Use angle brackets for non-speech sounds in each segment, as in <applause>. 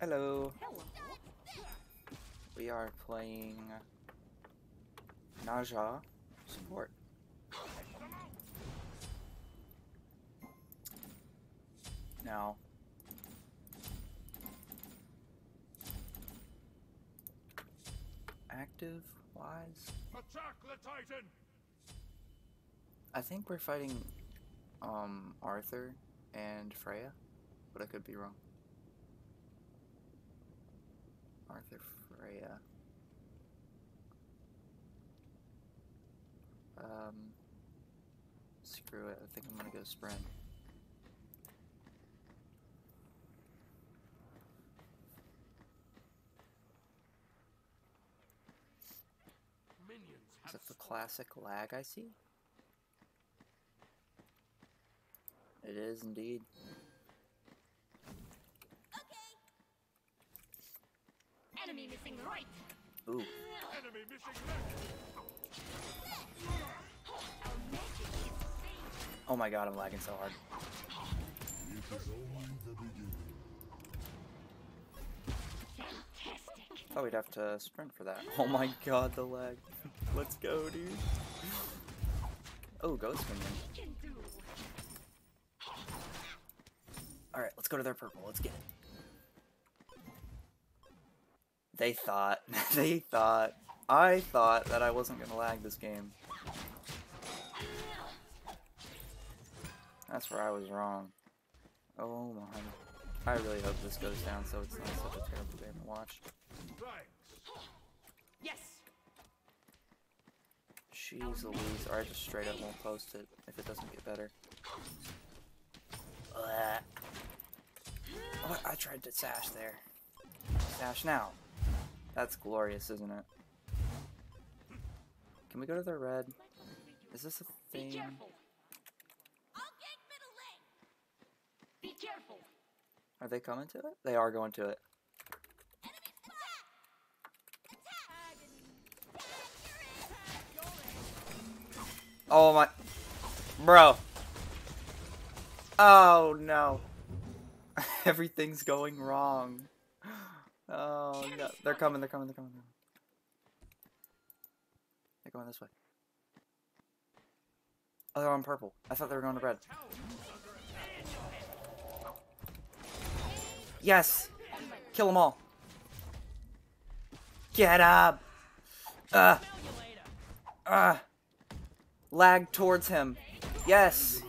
Hello. Hello. We are playing Ne Zha support. Now, active wise, Attack the Titan! I think we're fighting um Arthur and Freya, but I could be wrong. Arthur Freya. Um screw it, I think I'm gonna go sprint. Minions Is that the classic lag I see? It is indeed. Enemy missing right. Ooh, enemy missing left! Our magic is fading. oh my god, I'm lagging so hard. Fantastic. Thought we'd have to sprint for that. Oh my god, the lag. Let's go, dude. Oh, ghost. We. Alright, let's go to their purple. Let's get it. They thought. <laughs> they thought. I thought that I wasn't gonna lag this game. That's where I was wrong. Oh my. I really hope this goes down so it's not such a terrible game to watch. Yes. Jeez Louise, or I just straight up won't post it if it doesn't get better. What? I tried to sash there. Sash now. That's glorious, isn't it? Can we go to the red? Is this a Be thing? careful. Middle lane. Be careful. Are they coming to it? They are going to it. Oh my. Bro. Oh no. <laughs> Everything's going wrong. Oh no. They're coming, they're coming, they're coming. They're going this way. Oh, they're on purple. I thought they were going to red. Yes! Kill them all. Get up! Uh, uh, lag towards him. Yes!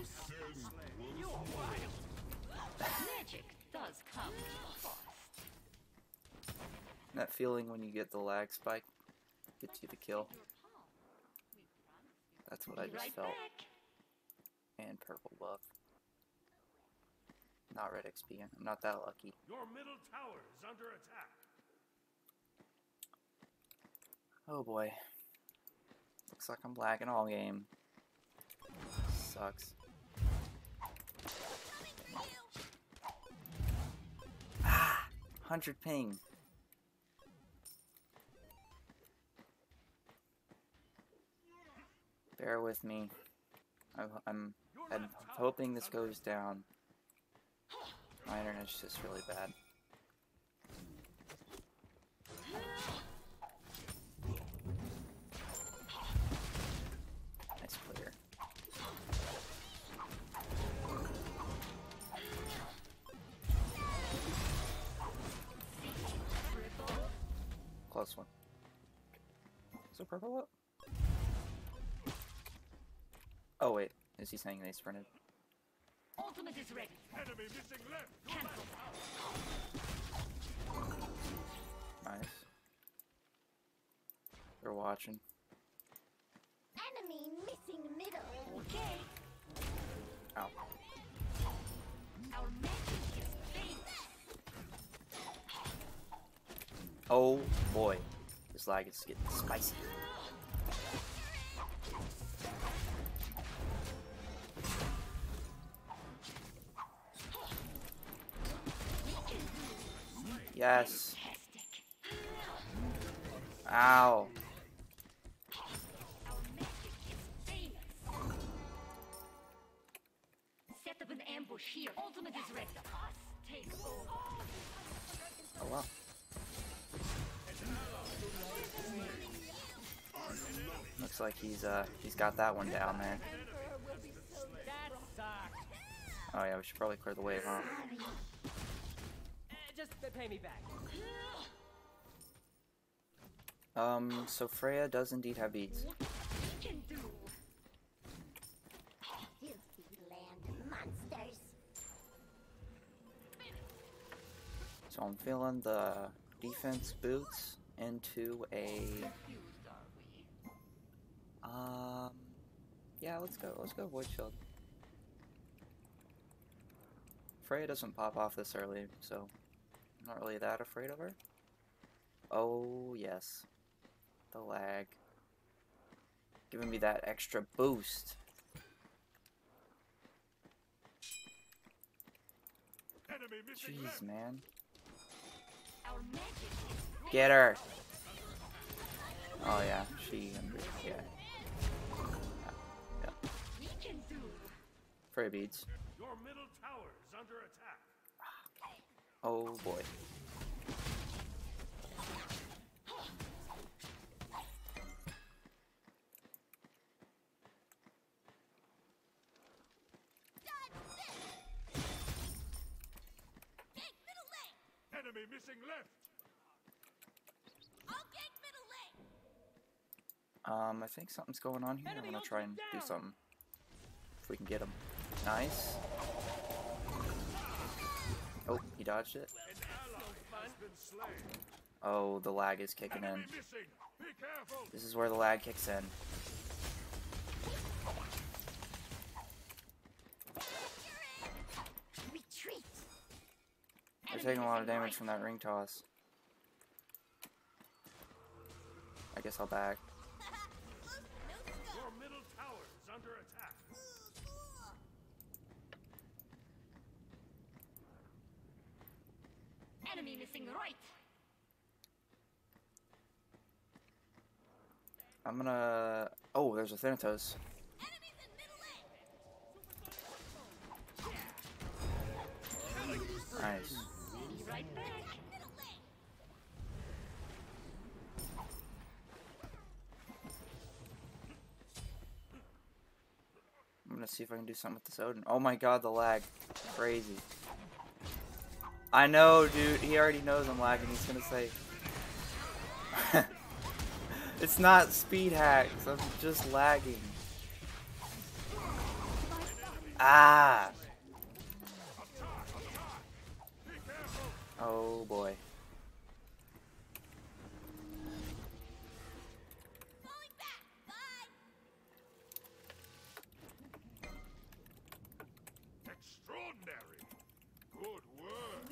Magic does come fast. That feeling when you get the lag spike gets you the kill. That's what I just felt. And purple buff. Not red XP. I'm not that lucky. Your middle tower is under attack! Oh boy. Looks like I'm lagging all game. Sucks. Ah! 100 ping. Bear with me. I'm, I'm, I'm hoping this goes down. My internet's just really bad. Nice clear. Close one. Is there purple up? Oh wait, is he saying they sprinted? Ultimate is ready. Enemy missing left! Cancel. Nice. They're watching. Enemy missing middle. Okay. Ow. Our magic is fading. Oh boy. This lag is getting spicy. Yes. Ow. Set up an ambush here. Ultimate is ready. Take over. Oh wow. Looks like he's uh he's got that one down, man. Oh yeah, we should probably clear the wave, huh? Just pay me back. Um, so Freya does indeed have beads. can do. Filthy land monsters. So I'm feeling the defense boots into a um yeah, let's go. Let's go void shield. Freya doesn't pop off this early, so I'm not really that afraid of her. Oh yes. The lag. Giving me that extra boost. Jeez, man. Get her! Oh yeah, she, yeah. Yeah. we can do. Freya beads. Your middle tower is under attack. Oh boy. Gank middle lane. Enemy missing left. I'll gank middle lane. Um, I think something's going on here. I'm gonna try and ultimate do something. If we can get him. Nice. Oh, he dodged it. Oh, the lag is kicking in. This is where the lag kicks in. They're taking a lot of damage from that ring toss. I guess I'll back. Your middle tower is under attack. Right. I'm gonna. Oh, there's a Thanatos. Enemies in middle lane. Nice. Right back. Middle lane. I'm gonna see if I can do something with this Odin. Oh my god, the lag. Crazy. I know, dude. He already knows I'm lagging. He's gonna say. <laughs> it's not speed hacks. I'm just lagging. Ah! Oh boy. Falling back. Bye. Extraordinary. Good work.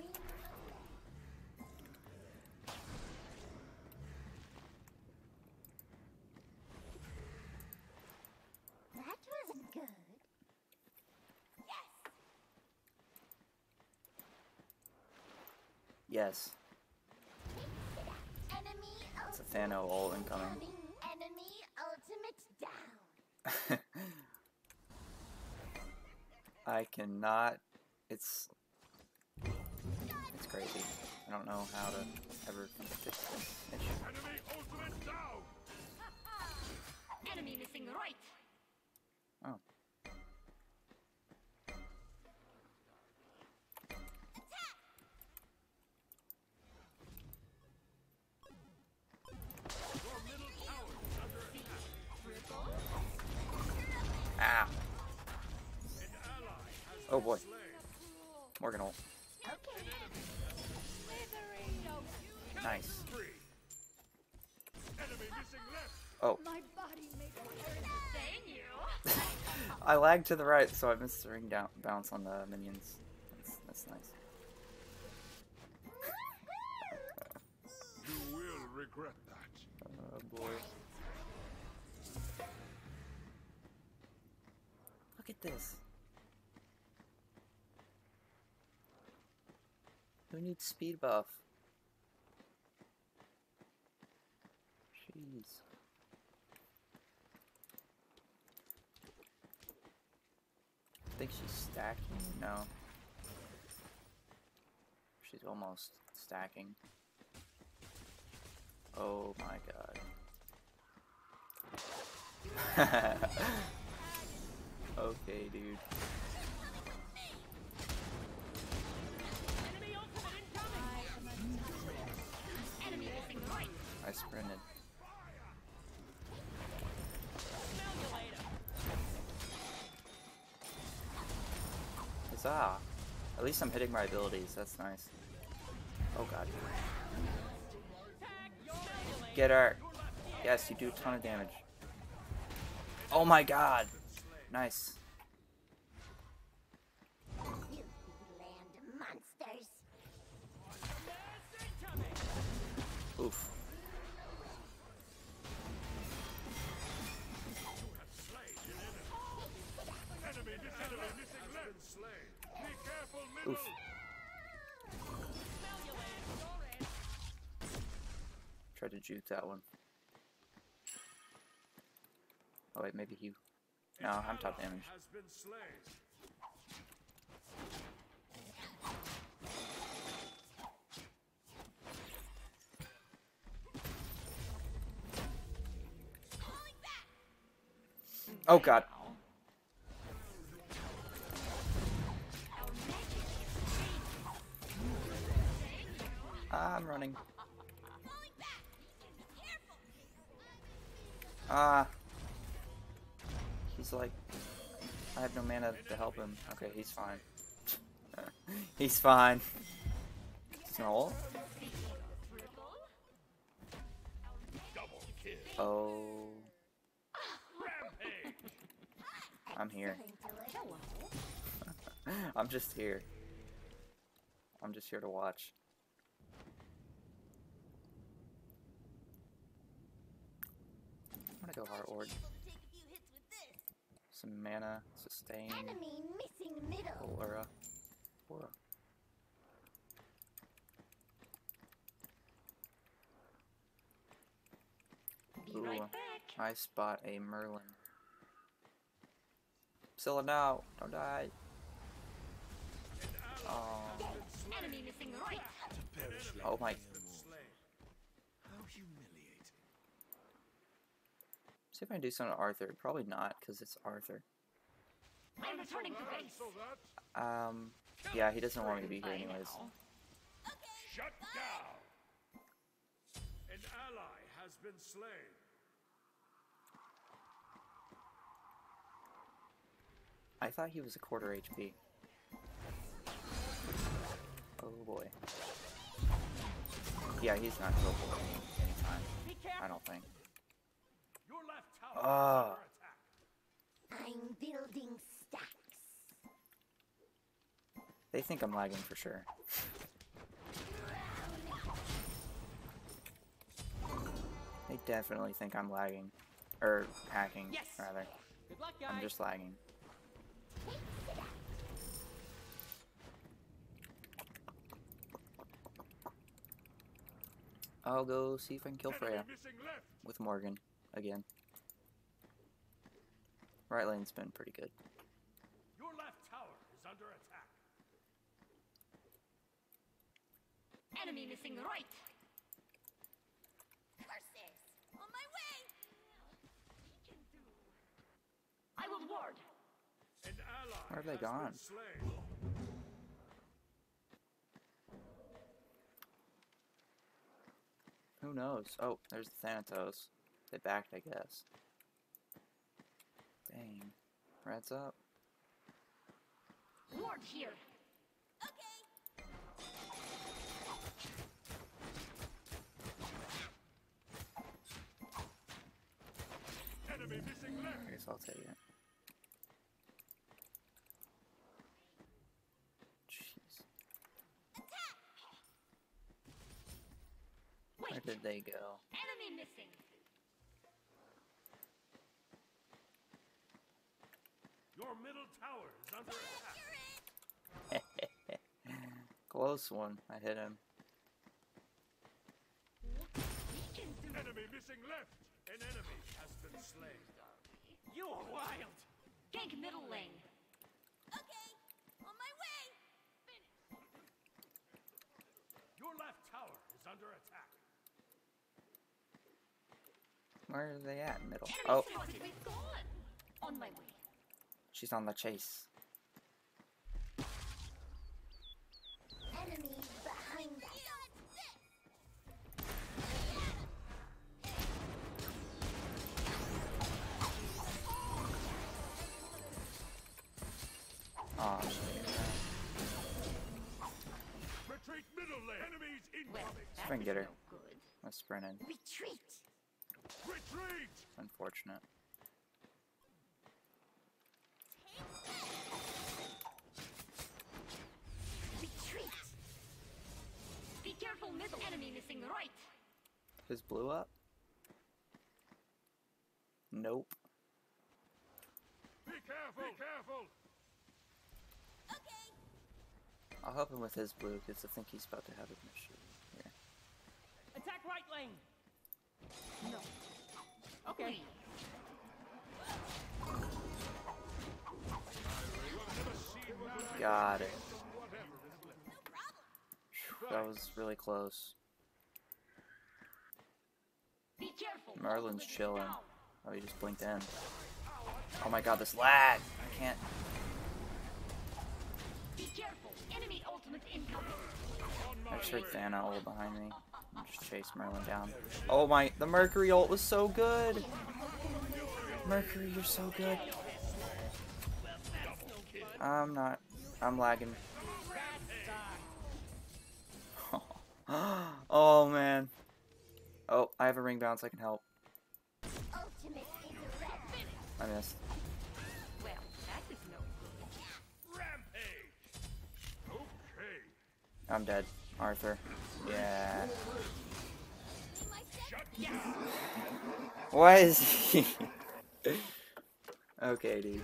That wasn't good. Yes. Yes. Enemy It's a ultimate. Thano ult incoming. Enemy <laughs> ultimate down. I cannot. It's. It's crazy. I don't know how to ever fix this issue. Enemy ultimate down. Enemy missing right. Oh. Boy. Morgan ult. Nice. Three. Enemy missing. Oh. My body makes Thank you. I lagged to the right, so I missed the ring down bounce on the minions. That's, that's nice. You will regret that. Oh boy. Look at this. Who needs speed buff? Jeez. I think she's stacking. No. She's almost stacking. Oh my god. <laughs> okay, dude. I sprinted. Huzzah! At least I'm hitting my abilities. That's nice. Oh god. Get her! Yes, you do a ton of damage. Oh my god! Nice. Juke that one. Oh wait, maybe he. No, I'm top damage. Has been slain. Oh god. I'm running. Ah. He's like. I have no mana to help him. Okay, he's fine. <laughs> he's fine. Snow. Oh. I'm here. <laughs> I'm just here. I'm just here to watch. I'm gonna go Heart Orb. Able to take a few hits with this. Some mana, sustain, Enemy missing middle. aura, aura. Be right back. I spot a Merlin. Scylla, no! Don't die! Oh, Enemy missing right. oh my. How humiliating. See if I can do something to Arthur. Probably not, because it's Arthur. I'm returning to base. Um, yeah, he doesn't want me to be here anyways. now. shut down. An ally has been slain. I thought he was a quarter HP. Oh boy. Yeah, he's not killable any anytime. I don't think. Your Ah. is under attack. I'm building stacks. They think I'm lagging for sure. They definitely think I'm lagging. Or hacking, Yes. rather. Good luck, guys! I'm just lagging. I'll go see if I can kill Freya with Morgan again. Right lane's been pretty good. Your left tower is under attack. Enemy missing right. Curses! On my way! I will ward. An ally Where have they gone? Who knows? Oh, there's the Thanatos. They backed, I guess. Dang. Rats up. Ward here. Okay. Enemy missing left. I guess I'll take it. Jeez. Where did they go? Enemy missing. Your middle tower is under attack. <laughs> Close one. I hit him. Enemy missing left. An enemy has been slain. You are wild! Gank middle lane. Okay. On my way. Your left tower is under attack. Where are they at? Middle. Enemy Oh, gone. On my way. She's on the chase. Enemy behind us. Aw, shit. Retreat middle lane. Enemies incoming. if I can get her. no good. I sprinted. Retreat. Retreat. Unfortunate. His blew up? Nope. Be careful. Be careful. Okay. I'll help him with his blue because I think he's about to have his mission. Here. Attack right lane. No. Okay. Got it. Whatever. Phew, That was really close. Be careful. Merlin's chilling. Oh, he just blinked in. Oh my god, this lag! I can't. Be careful. Enemy ultimate incoming. I tricked Thana ult behind me. i Just chase Merlin down. Oh my, the Mercury ult was so good! Mercury, you're so good. I'm not. I'm lagging. <laughs> oh man. Oh, I have a ring bounce. I can help. I missed. Well, that is no. Rampage. Okay. I'm dead. Arthur. Yeah. Why is he? <laughs> okay, dude.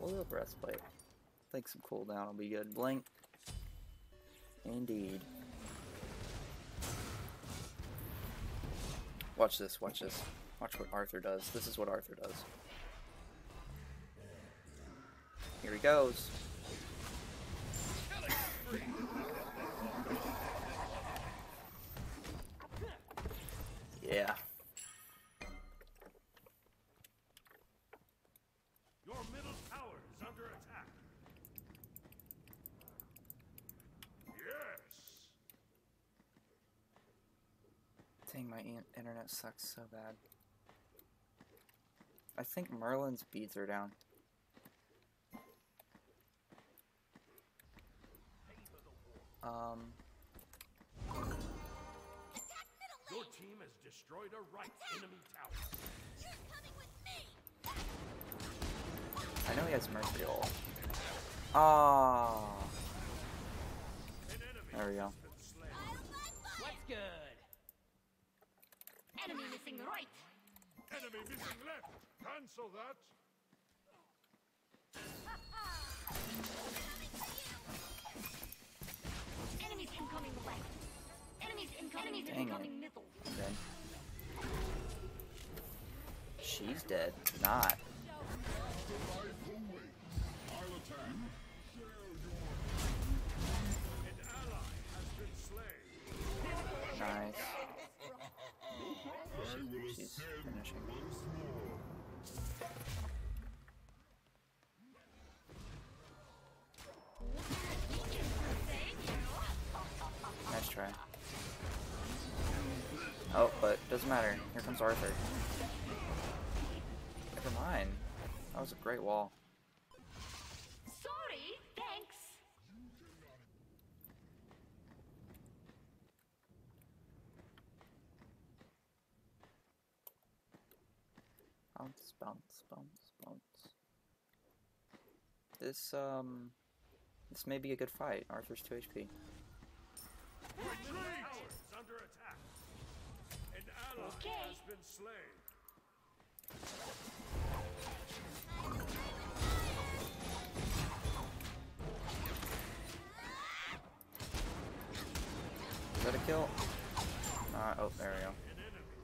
Little breastplate. Think some cooldown will be good. Blink. Indeed. Watch this, watch this. Watch what Arthur does. This is what Arthur does. Here he goes. Yeah. Your middle tower is under attack. Yes. Dang, my internet sucks so bad. I think Merlin's beads are down. Um, Your team has destroyed a right enemy tower. You're coming with me. I know he has Mercury ult. Ah, there we go. has been slain. What's good? Enemy missing right. Enemy missing left. Cancel that. Enemies incoming left. Enemies incoming. Enemies Dang it. incoming middle. I'm. She's dead. Not. Matter. Here comes Arthur. Never mind. That was a great wall. Sorry. Thanks. Bounce, bounce, bounce, bounce. This, um... This may be a good fight. Arthur's 2 HP. Retreat. Slain. Is that a kill? Uh, oh, there we go. An enemy.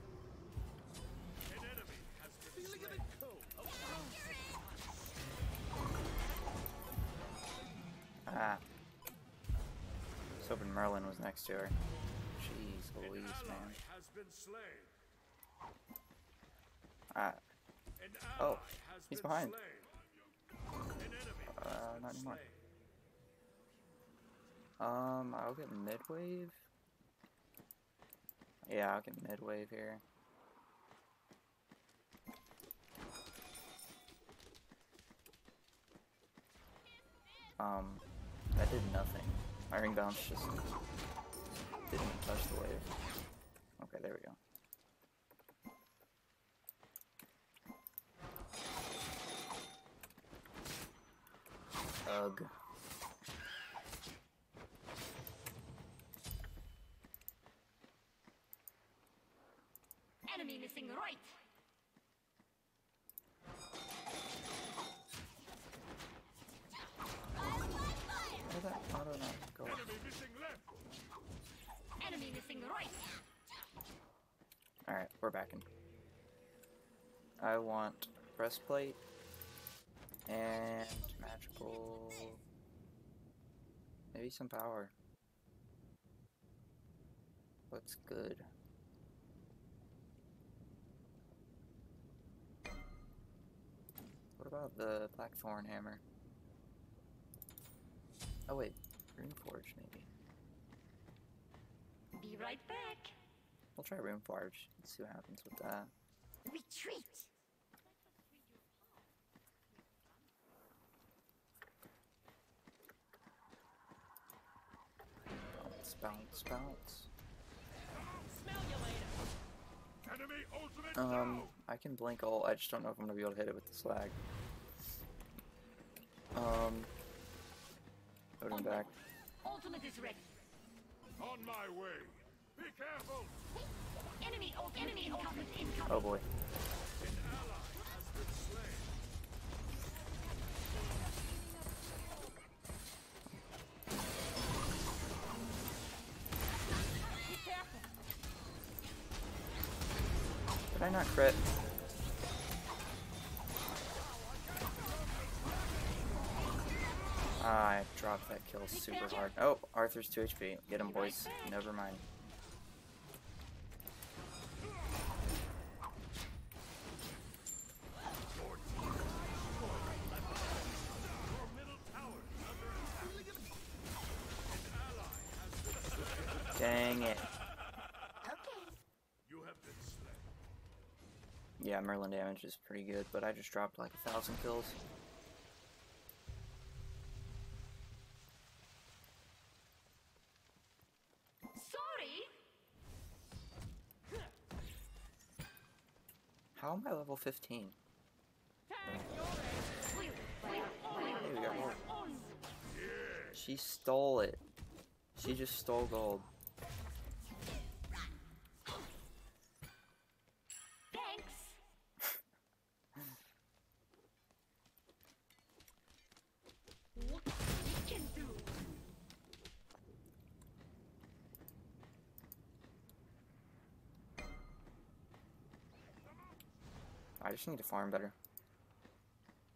An enemy has been slain. Ah. I was hoping Merlin was next to her. Jeez Louise, man. Has been slain. Ah, An Oh, he's behind. Uh, not anymore. um, I'll get mid wave. Yeah, I'll get mid wave here. Um, that did nothing. My ring bounce just didn't touch the wave. Okay, there we go. Ugh. Enemy missing right. Why did that auto not go? Enemy missing left. Enemy missing right. Alright, we're back in. I want breastplate and magical. Maybe some power. What's good? What about the Blackthorn hammer? Oh wait, Runeforge maybe. Be right back. We'll try Runeforge and see what happens with that. Retreat. Bounce, bounce, bounce. Smell you later. Enemy ultimate Um. I can blink all. I just don't know if I'm gonna be able to hit it with the slag. Um, put him back. Ultimate is ready. On my way. Be careful. Enemy enemy ultimate incoming. Oh boy. Not crit? I dropped that kill super hard. Oh, Arthur's 2 HP. Get him, boys. Never mind. Yeah, Merlin damage is pretty good, but I just dropped like a thousand kills. Sorry. How am I level 15? We're, we're, Hey, we got more. She stole it. She just stole gold. Just need to farm better.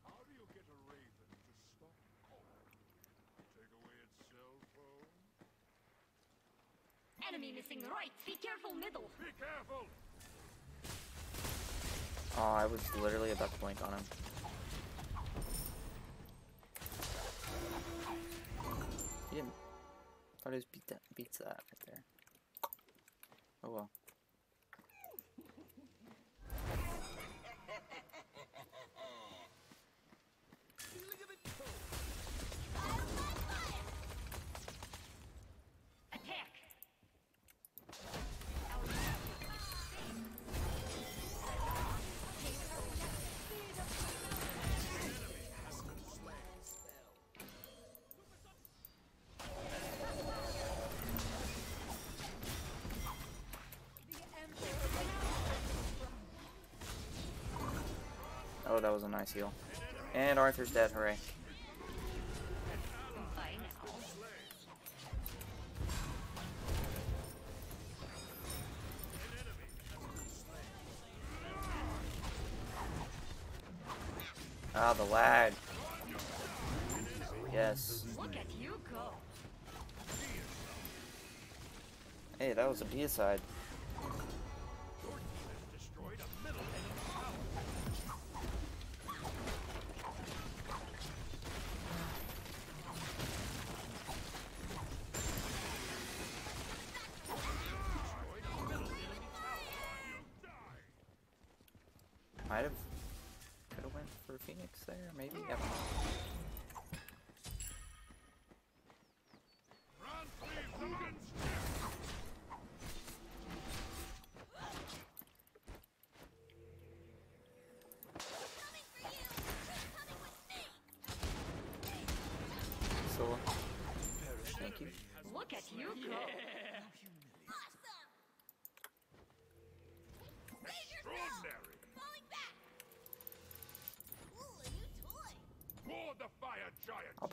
How do you get a raven to stop calling? Take away its cell phone? Enemy missing right. Be careful middle. Be careful! Oh, I was literally about to blink on him. He didn't. Thought he was beat that beats that right there. Oh well. Oh, that was a nice heal. And Arthur's dead. Hooray. Ah, the lag. Yes. Look at you go. Hey, that was a deicide.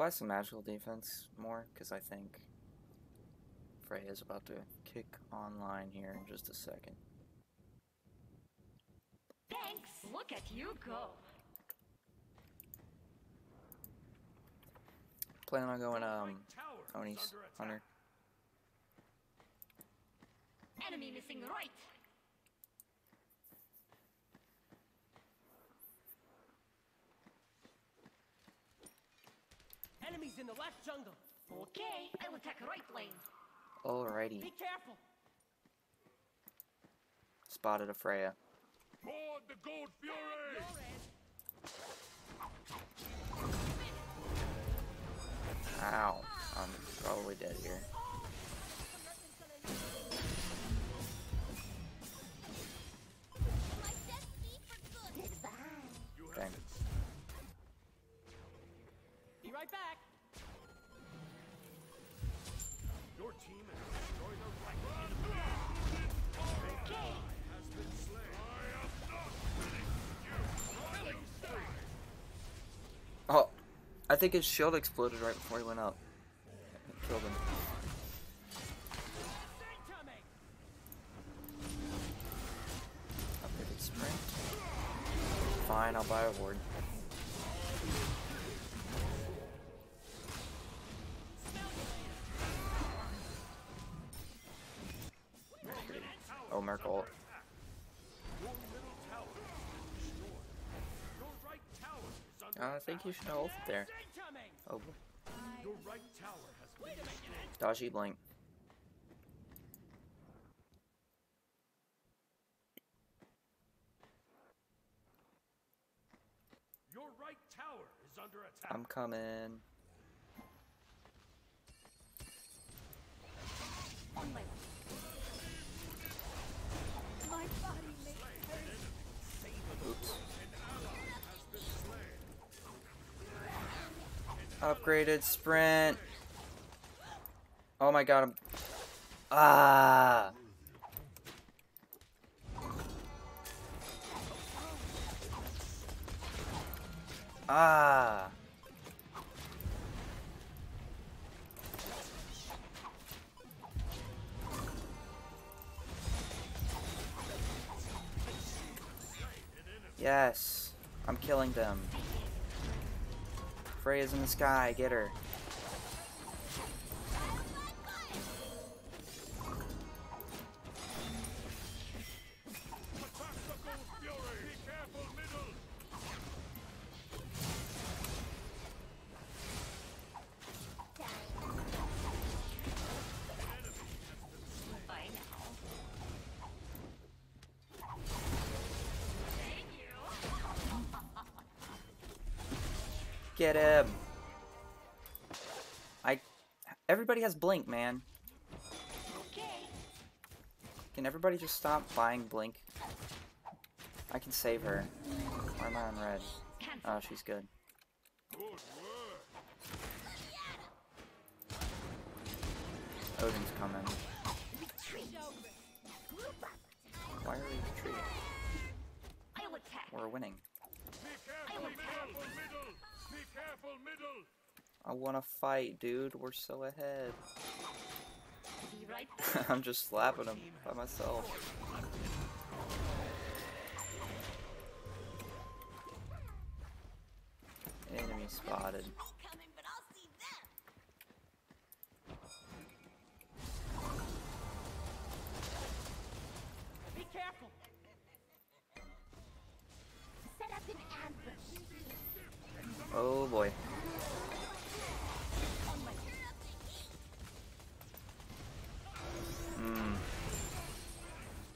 Buy some magical defense more because I think Freya's about to kick online here in just a second. Thanks. Look at you go. Planning on going um Oni's. Hunter. Enemy missing right. Enemies in the left jungle. Okay, I'll attack right lane. Alrighty. Be careful. Spotted a Freya. Board the gold fury. Ow. I'm probably dead here. Oh, I think his shield exploded right before he went. It killed him. Upgraded sprint. Fine, I'll buy a ward. Oh, Merkel. Uh, I think you should hold it there. Oh, boy. Your right tower has been destroyed. dodgy blink. Your right tower is under attack. I'm coming. On. My Upgraded sprint. Oh my god, I'm. Ah! Ah! Yes, I'm killing them. Freya's in the sky, get her. Everybody has blink, man. Can everybody just stop buying blink? I can save her. Why am I on red? Oh, she's good. Odin's coming. Why are we retreating? We're winning. Be careful, middle. Be careful, middle. I wanna fight, dude. We're so ahead. Right. <laughs> I'm just slapping him by myself. Enemy spotted. Me coming,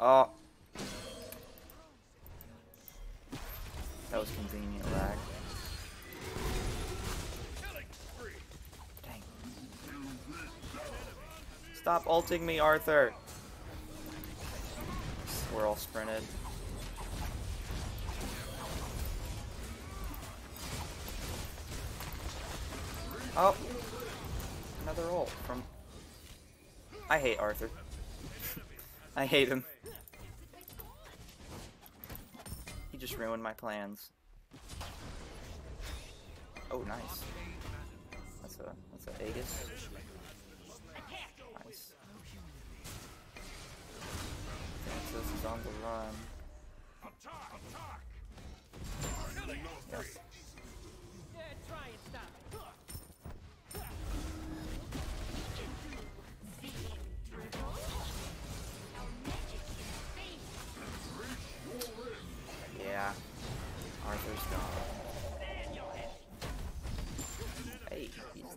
Oh. That was convenient lag. Dang. Stop ulting me, Arthur! We're all sprinted. Oh! Another ult from... I hate Arthur. <laughs> I hate him. Just ruined my plans. Oh, nice. That's a that's a Aegis. Nice. Xanthus is on the run. Yes.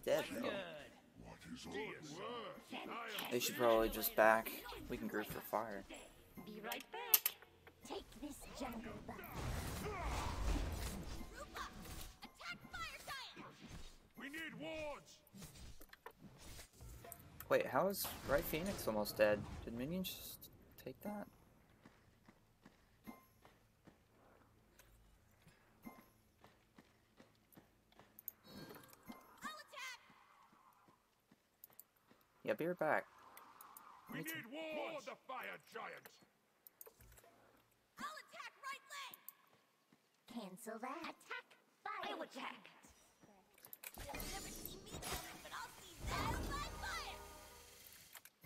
Dead though. They should probably just back. We can group for fire. Be right back. Take this jungle back. Rupa! Attack Fire Giant! We need wards! Wait, how is Right Phoenix almost dead? Did minions just take that? Yeah, be right back. We Me too. need wards! the fire giant! I'll attack right leg! Cancel that. Attack. Fire. I will attack. You'll never see me coming, but I'll see them by fire!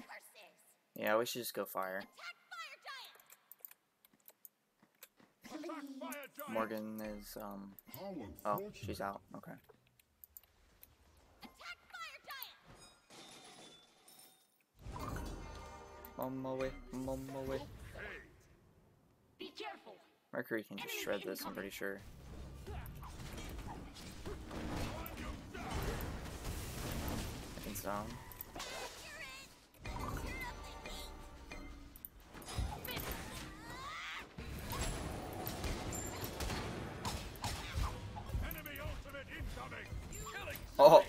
Curses! Yeah, we should just go fire. Attack Fire Giant! Attack Please. fire giant! Morgan is um oh, she's out. Okay. On my way, I'm on my way. Hey! Be careful. Mercury can just shred this, I'm pretty sure. I think so. You're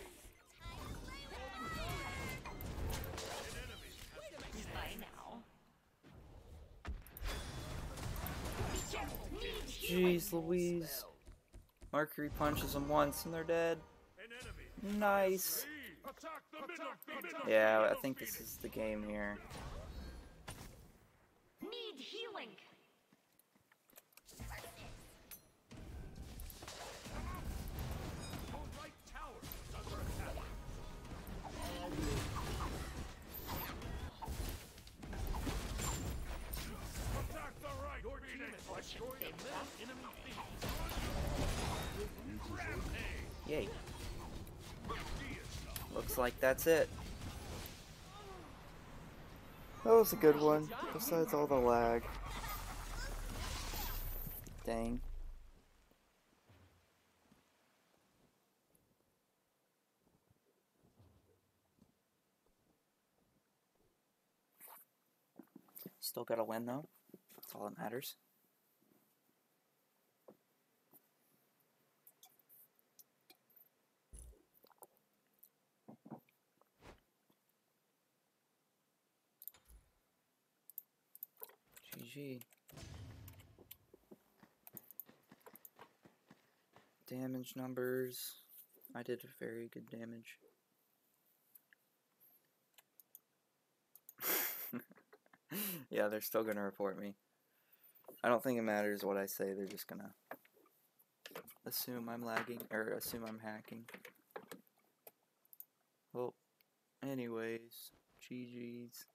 Louise. Mercury punches them once and they're dead. Nice. Attack the middle! The middle! Yeah, I think this is the game here. That's it. That was a good one, besides all the lag. Dang. Still gotta win though. That's all that matters. GG. Damage numbers. I did very good damage. <laughs> yeah, they're still gonna report me. I don't think it matters what I say, they're just gonna assume I'm lagging, or assume I'm hacking. Well, anyways, GG's.